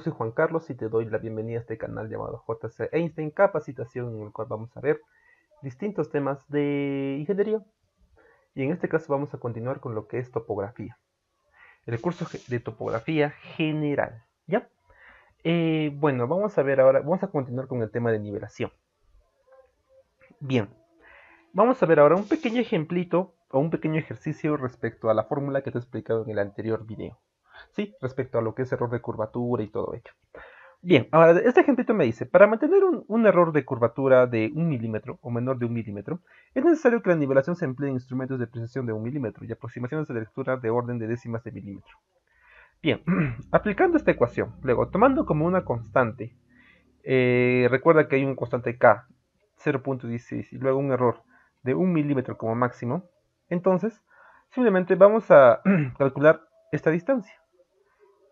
soy Juan Carlos y te doy la bienvenida a este canal llamado JC Einstein Capacitación en el cual vamos a ver distintos temas de ingeniería. Y en este caso vamos a continuar con lo que es topografía. El curso de topografía general ¿ya? Eh, bueno, vamos a ver ahora, vamos a continuar con el tema de nivelación. Bien, vamos a ver ahora un pequeño ejemplito o un pequeño ejercicio respecto a la fórmula que te he explicado en el anterior video ¿sí? Respecto a lo que es error de curvatura y todo ello. Bien, ahora este ejemplito me dice, para mantener un, error de curvatura de un milímetro o menor de un milímetro, es necesario que la nivelación se emplee en instrumentos de precisión de un milímetro y aproximaciones de lectura de orden de décimas de milímetro. Bien, aplicando esta ecuación, luego tomando como una constante, eh, recuerda que hay un constante K, 0.16, y luego un error de un milímetro como máximo, entonces simplemente vamos a calcular esta distancia.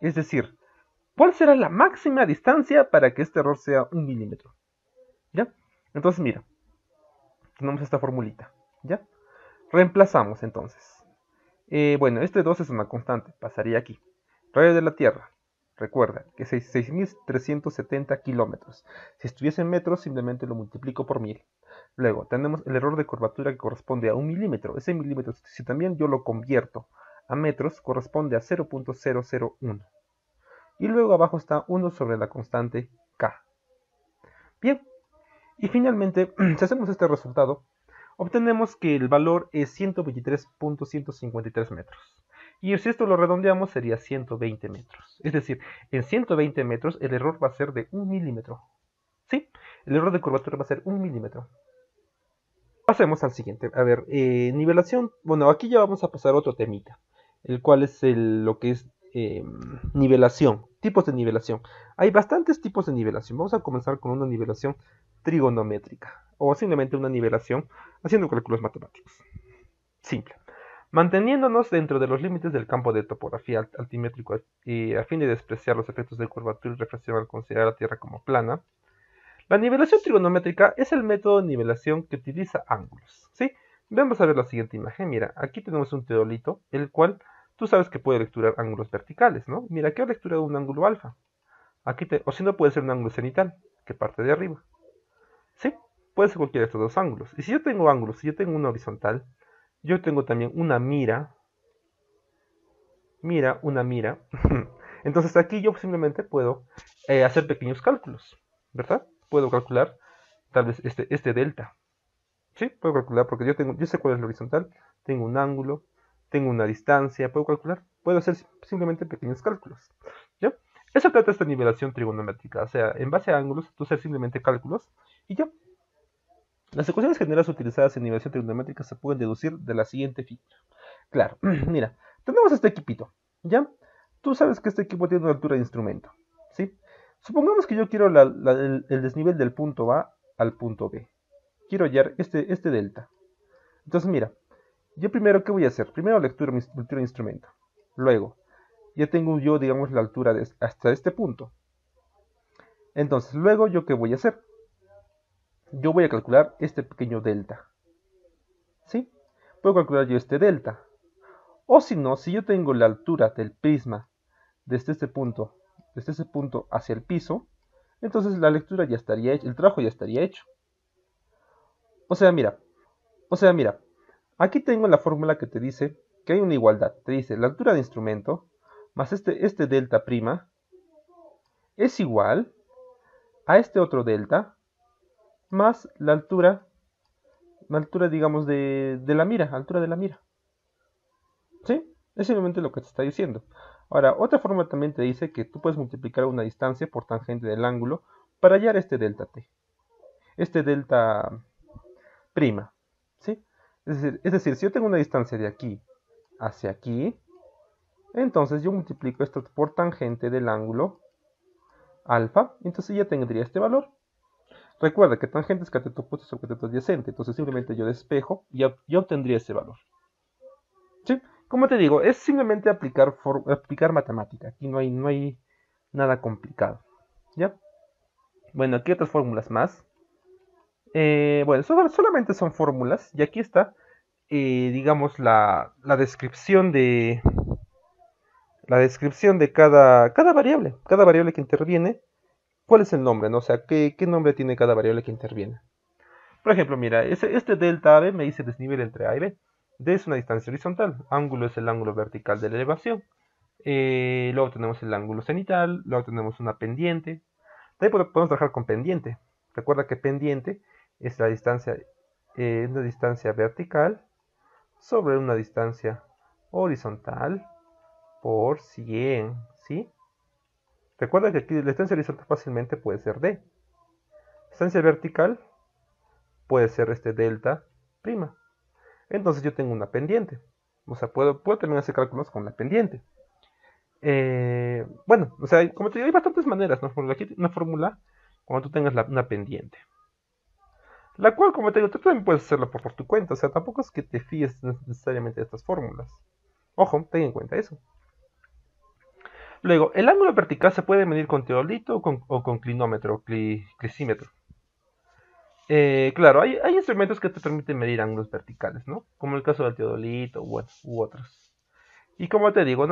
Es decir, ¿cuál será la máxima distancia para que este error sea un milímetro? ¿Ya? Entonces, mira, tenemos esta formulita. ¿Ya? Reemplazamos entonces. Eh, bueno, este 2 es una constante, pasaría aquí. Radio de la Tierra, recuerda que es 6.370 kilómetros. Si estuviese en metros, simplemente lo multiplico por 1000. Luego, tenemos el error de curvatura que corresponde a un milímetro. Ese milímetro, si también yo lo convierto a metros corresponde a 0.001. Y luego abajo está 1 sobre la constante k. Bien, y finalmente, si hacemos este resultado, obtenemos que el valor es 123.153 metros. Y si esto lo redondeamos sería 120 metros. Es decir, en 120 metros el error va a ser de 1 milímetro. ¿Sí? El error de curvatura va a ser 1 milímetro. Pasemos al siguiente. A ver, eh, nivelación. Bueno, aquí ya vamos a pasar otro temita el cual es lo que es eh, nivelación, tipos de nivelación. Hay bastantes tipos de nivelación. Vamos a comenzar con una nivelación trigonométrica o simplemente una nivelación haciendo cálculos matemáticos. Simple. Manteniéndonos dentro de los límites del campo de topografía altimétrico y a fin de despreciar los efectos de curvatura y reflexión al considerar la Tierra como plana, la nivelación trigonométrica es el método de nivelación que utiliza ángulos. ¿sí? Vamos a ver la siguiente imagen. Mira, aquí tenemos un teodolito, el cual tú sabes que puede lecturar ángulos verticales, ¿no? Mira, aquí ha lecturado un ángulo alfa. Aquí te, o si no, puede ser un ángulo cenital, que parte de arriba. ¿Sí? Puede ser cualquiera de estos dos ángulos. Y si yo tengo ángulos, si yo tengo una horizontal, yo tengo también una mira. Mira, una mira. Entonces aquí yo simplemente puedo eh, hacer pequeños cálculos, ¿verdad? Puedo calcular tal vez este, este delta. Sí, puedo calcular porque yo tengo, yo sé cuál es la horizontal, tengo un ángulo, tengo una distancia, puedo calcular, puedo hacer simplemente pequeños cálculos. ¿Ya? Eso trata esta nivelación trigonométrica, o sea, en base a ángulos, tú haces simplemente cálculos y ya. Las ecuaciones generales utilizadas en nivelación trigonométrica se pueden deducir de la siguiente figura. Claro, mira, tenemos este equipito, ¿ya? Tú sabes que este equipo tiene una altura de instrumento, ¿sí? Supongamos que yo quiero el, el desnivel del punto A al punto B quiero hallar este, este delta. Entonces, mira, yo primero, ¿qué voy a hacer? Primero lectura, lectura de instrumento. Luego, ya tengo yo, digamos, la altura hasta este punto. Entonces, luego, ¿yo qué voy a hacer? Yo voy a calcular este pequeño delta. ¿Sí? Puedo calcular yo este delta. O si no, si yo tengo la altura del prisma desde este punto, desde este punto hacia el piso, entonces la lectura ya estaría hecha, el trabajo ya estaría hecho. O sea, mira, o sea, mira, aquí tengo la fórmula que te dice que hay una igualdad. Te dice la altura de instrumento más este, este delta prima es igual a este otro delta más la altura, la altura digamos de, de la mira, altura de la mira. ¿Sí? Es simplemente lo que te está diciendo. Ahora, otra forma también te dice que tú puedes multiplicar una distancia por tangente del ángulo para hallar este delta t. Este delta prima. ¿sí? Es decir, si yo tengo una distancia de aquí hacia aquí, entonces yo multiplico esto por tangente del ángulo alfa, entonces ya tendría este valor. Recuerda que tangente es cateto opuesto sobre cateto adyacente, entonces simplemente yo despejo y ya obtendría ese valor. ¿Sí? Como te digo, es simplemente aplicar, aplicar matemática, aquí no hay, no hay nada complicado. ¿Ya? Bueno, aquí otras fórmulas más. Eh, bueno, solamente son fórmulas y aquí está, eh, digamos, la, descripción de la descripción de cada, cada variable, cada variable que interviene, cuál es el nombre, ¿no? O sea, qué, nombre tiene cada variable que interviene. Por ejemplo, mira, este delta AB me dice desnivel entre A y B. D es una distancia horizontal, ángulo es el ángulo vertical de la elevación. Eh, luego tenemos el ángulo cenital, luego tenemos una pendiente. También podemos trabajar con pendiente. Recuerda que pendiente es la distancia, eh, una distancia vertical sobre una distancia horizontal por 100, ¿sí? Recuerda que aquí la distancia horizontal fácilmente puede ser D. Distancia vertical puede ser este delta prima. Entonces yo tengo una pendiente. O sea, puedo, puedo también hacer cálculos con la pendiente. Eh, bueno, o sea, como te digo, hay bastantes maneras. ¿no? Aquí una fórmula cuando tú tengas una pendiente. La cual, como te digo, tú también puedes hacerla por, tu cuenta. O sea, tampoco es que te fíes necesariamente de estas fórmulas. Ojo, ten en cuenta eso. Luego, el ángulo vertical se puede medir con teodolito o con, clinómetro o clisímetro. Eh, claro, hay, instrumentos que te permiten medir ángulos verticales, ¿no? Como el caso del teodolito u, u otros. Y como te digo,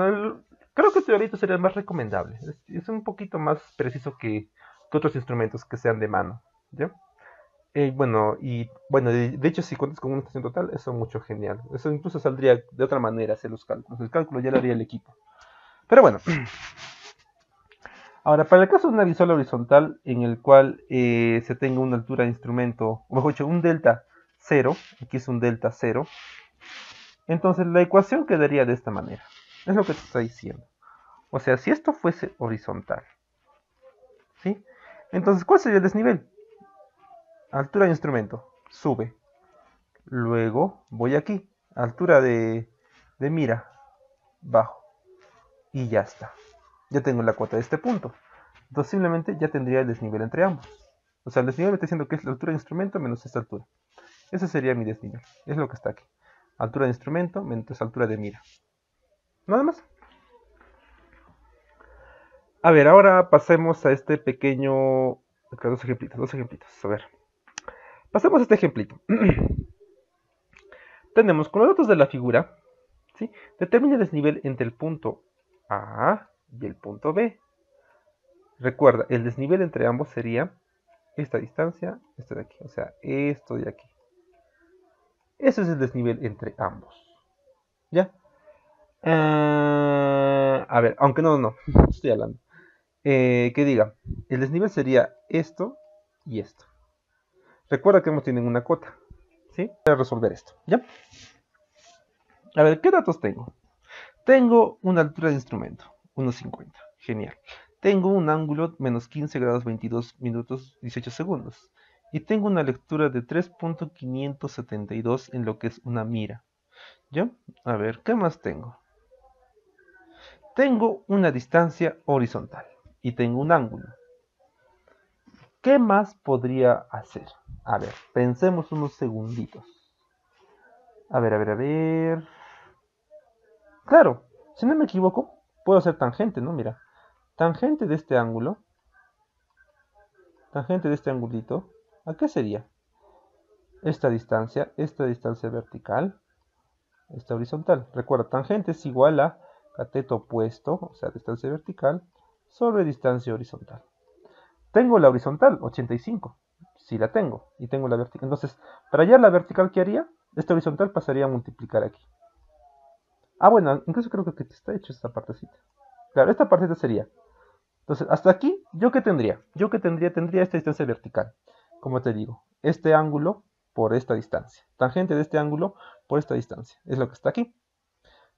creo que el teodolito sería más recomendable. Es, un poquito más preciso que, otros instrumentos que sean de mano, ¿ya? Eh, bueno, y bueno, de, hecho, si cuentas con una estación total, eso es mucho genial. Eso incluso saldría de otra manera hacer los cálculos. El cálculo ya lo haría el equipo. Pero bueno. Ahora, para el caso de una visual horizontal en el cual eh, se tenga una altura de instrumento, o mejor dicho, un delta 0, aquí es un delta 0, entonces la ecuación quedaría de esta manera. Es lo que te está diciendo. O sea, si esto fuese horizontal, ¿sí? Entonces, ¿cuál sería el desnivel? Altura de instrumento, sube. Luego voy aquí, altura de, mira, bajo y ya está. Ya tengo la cuota de este punto. Entonces simplemente ya tendría el desnivel entre ambos. O sea, el desnivel me está diciendo que es la altura de instrumento menos esta altura. Ese sería mi desnivel. Es lo que está aquí. Altura de instrumento menos altura de mira. Nada más. A ver, ahora pasemos a este pequeño... Dos ejemplitos, dos ejemplitos. A ver. Pasemos este ejemplito. Tenemos con los datos de la figura, ¿sí? determina el desnivel entre el punto a y el punto B. Recuerda, el desnivel entre ambos sería esta distancia, esta de aquí, o sea, esto de aquí. Ese es el desnivel entre ambos. ¿Ya? Ah, a ver, aunque no, no, estoy hablando. Eh, que diga, el desnivel sería esto y esto. Recuerda que ambos tienen una cota. ¿Sí? Voy a resolver esto. ¿Ya? A ver, ¿qué datos tengo? Tengo una altura de instrumento, 1.50. Genial. Tengo un ángulo menos 15 grados 22 minutos 18 segundos. Y tengo una lectura de 3.572 en lo que es una mira. ¿Ya? A ver, ¿qué más tengo? Tengo una distancia horizontal y tengo un ángulo. ¿Qué más podría hacer? A ver, pensemos unos segunditos. A ver, a ver, a ver. Claro, si no me equivoco, puedo hacer tangente, ¿no? Mira, tangente de este ángulo, tangente de este angulito, ¿a qué sería? Esta distancia, esta distancia vertical, esta horizontal. Recuerda, tangente es igual a cateto opuesto, o sea, distancia vertical, sobre distancia horizontal. Tengo la horizontal, 85, si la tengo, y tengo la vertical. Entonces, para hallar la vertical, ¿qué haría? Esta horizontal pasaría a multiplicar aquí. Ah, bueno, incluso creo que está hecho esta partecita. Claro, esta partecita sería. Entonces, hasta aquí, ¿yo qué tendría? Yo qué tendría, tendría esta distancia vertical. Como te digo, este ángulo por esta distancia. Tangente de este ángulo por esta distancia. Es lo que está aquí.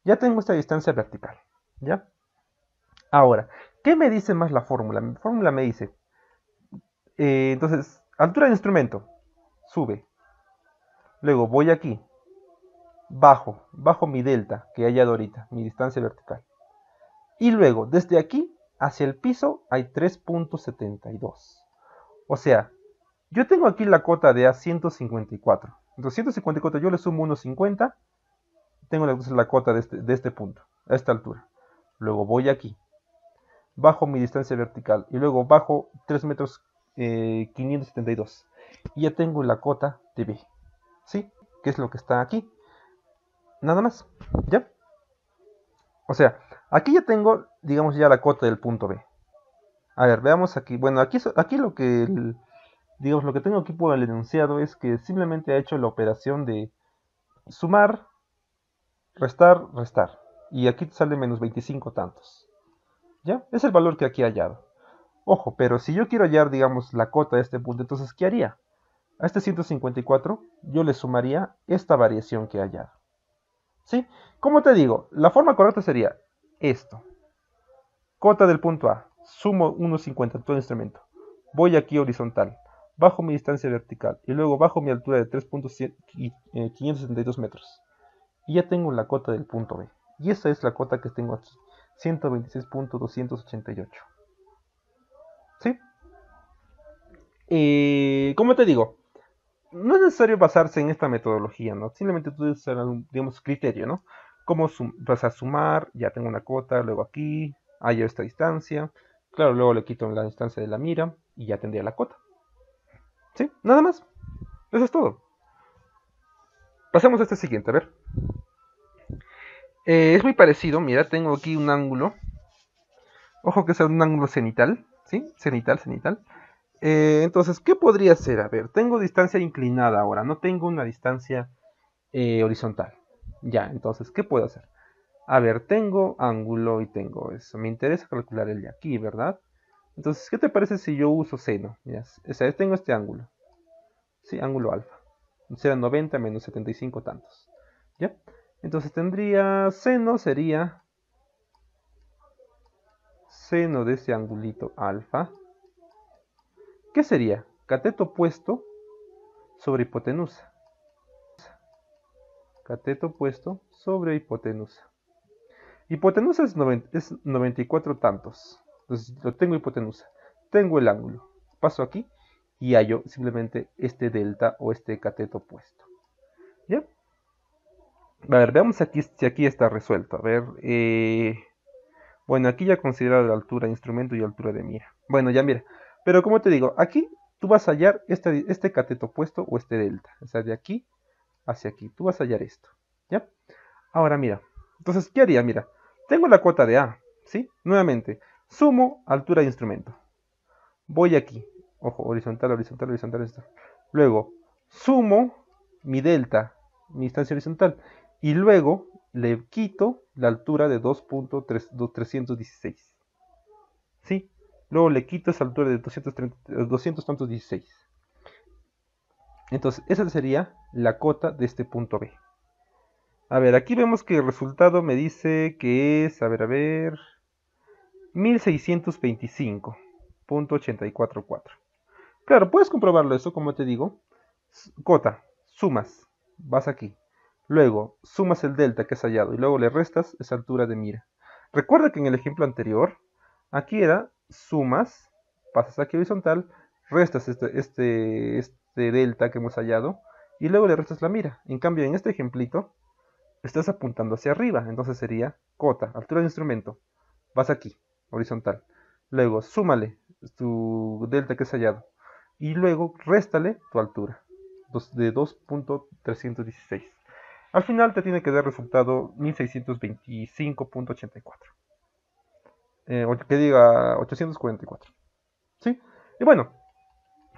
Ya tengo esta distancia vertical. ¿Ya? Ahora, ¿qué me dice más la fórmula? La fórmula me dice, eh, entonces, altura de instrumento, sube. Luego voy aquí, bajo, bajo mi delta que he hallado ahorita, mi distancia vertical. Y luego, desde aquí hacia el piso hay 3.72. O sea, yo tengo aquí la cota de A154. Entonces, 154 yo le sumo 1.50. Tengo la, la cota de este, de este, punto, a esta altura. Luego voy aquí. Bajo mi distancia vertical. Y luego bajo 3 metros 572. Eh, y ya tengo la cota de B. ¿Sí? Que es lo que está aquí. Nada más. ¿Ya? O sea, Aquí ya tengo, digamos, ya la cota del punto B. A ver, veamos aquí. Bueno, aquí, aquí lo que, digamos, lo que tengo aquí por el enunciado es que simplemente ha hecho la operación de sumar, restar, restar. Y aquí sale menos 25 tantos. ¿Ya? Es el valor que aquí he hallado. Ojo, pero si yo quiero hallar, digamos, la cota de este punto, entonces, ¿qué haría? A este 154 yo le sumaría esta variación que he hallado. ¿Sí? Como te digo, la forma correcta sería esto. Cota del punto A. Sumo 1.50 todo instrumento. Voy aquí horizontal. Bajo mi distancia vertical. Y luego bajo mi altura de 3.572 metros. Y ya tengo la cota del punto B. Y esa es la cota que tengo aquí. 126.288. ¿Sí? Eh, como te digo, no es necesario basarse en esta metodología, ¿no? Simplemente tú un, digamos, criterio, ¿no? Como vas a sumar, ya tengo una cota, luego aquí, hay esta distancia. Claro, luego le quito la distancia de la mira y ya tendría la cota. ¿Sí? Nada más. Eso es todo. Pasemos a este siguiente, a ver. Eh, es muy parecido, mira, tengo aquí un ángulo. Ojo que sea un ángulo cenital, ¿sí? Cenital, cenital. Eh, entonces, ¿qué podría ser? A ver, tengo distancia inclinada ahora, no tengo una distancia eh, horizontal. Ya, entonces, ¿qué puedo hacer? A ver, tengo ángulo y tengo eso. Me interesa calcular el de aquí, ¿verdad? Entonces, ¿qué te parece si yo uso seno? Mira, tengo este ángulo. Sí, ángulo alfa. Será 90 menos 75 tantos. ¿Ya? Entonces tendría seno, sería seno de ese angulito alfa ¿Qué sería? Cateto opuesto sobre hipotenusa. Cateto opuesto sobre hipotenusa. Hipotenusa es, 94 tantos. Entonces lo tengo hipotenusa. Tengo el ángulo. Paso aquí y hallo simplemente este delta o este cateto opuesto. ¿Ya? A ver, veamos aquí si aquí está resuelto. A ver, eh, bueno, aquí ya considerado la altura de instrumento y altura de mira. Bueno, ya mira, pero como te digo, aquí tú vas a hallar este, este cateto opuesto o este delta. O sea, de aquí hacia aquí. Tú vas a hallar esto. ¿Ya? Ahora mira. Entonces, ¿qué haría? Mira, tengo la cuota de A. ¿Sí? Nuevamente, sumo altura de instrumento. Voy aquí. Ojo, horizontal, horizontal, horizontal, horizontal. Luego, sumo mi delta, mi distancia horizontal. Y luego le quito la altura de 2.316. ¿Sí? Luego le quito esa altura de 216. Entonces, esa sería la cota de este punto B. A ver, aquí vemos que el resultado me dice que es, a ver, a ver, 1625.844. Claro, puedes comprobarlo eso, como te digo. Cota, sumas, vas aquí. Luego, sumas el delta que has hallado y luego le restas esa altura de mira. Recuerda que en el ejemplo anterior, aquí era sumas, pasas aquí horizontal, restas este, este, este delta que hemos hallado y luego le restas la mira. En cambio, en este ejemplito, estás apuntando hacia arriba, entonces sería cota, altura de instrumento, vas aquí, horizontal. Luego, súmale tu delta que has hallado y luego réstale tu altura de 2.316. Al final te tiene que dar resultado 1625.84 eh, que diga 844. ¿Sí? Y bueno,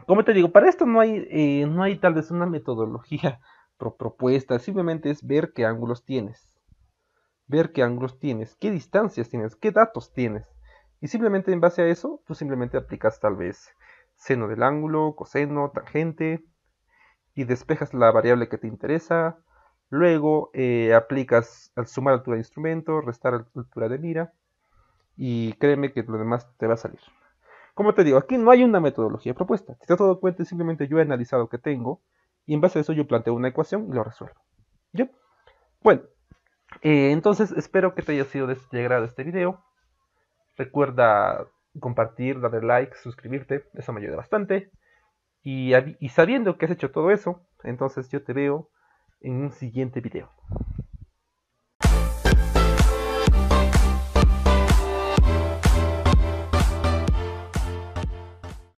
como te digo, para esto no hay, eh, no hay tal vez una metodología propuesta, simplemente es ver qué ángulos tienes. Ver qué ángulos tienes, qué distancias tienes, qué datos tienes. Y simplemente en base a eso, tú simplemente aplicas tal vez seno del ángulo, coseno, tangente, y despejas la variable que te interesa. Luego eh, aplicas al sumar altura de instrumento, restar altura de mira y créeme que lo demás te va a salir. Como te digo, aquí no hay una metodología propuesta. Si te has dado cuenta, simplemente yo he analizado que tengo y en base a eso yo planteo una ecuación y lo resuelvo. ¿Ya? Bueno, eh, entonces espero que te haya sido de este agrado este video. Recuerda compartir, darle like, suscribirte, eso me ayuda bastante. Y sabiendo que has hecho todo eso, entonces yo te veo en un siguiente video.